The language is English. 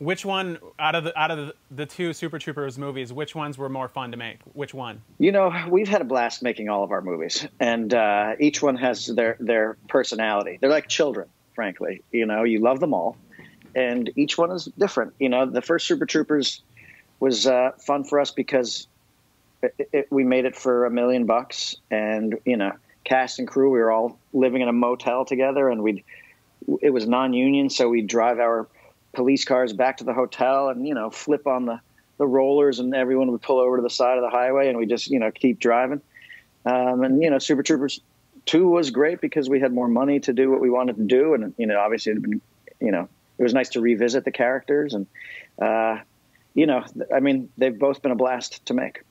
Which one out of the out of the, the two Super Troopers movies? Which ones were more fun to make? Which one? You know, we've had a blast making all of our movies, and uh, each one has their their personality. They're like children, frankly. You know, you love them all, and each one is different. You know, the first Super Troopers was uh, fun for us because it, it, we made it for a million bucks, and you know, cast and crew, we were all living in a motel together, and we'd it was non-union, so we'd drive our police cars back to the hotel and you know flip on the the rollers and everyone would pull over to the side of the highway and we just you know keep driving. Um, and you know super troopers 2 was great because we had more money to do what we wanted to do and you know obviously it had been you know it was nice to revisit the characters and uh, you know i mean they've both been a blast to make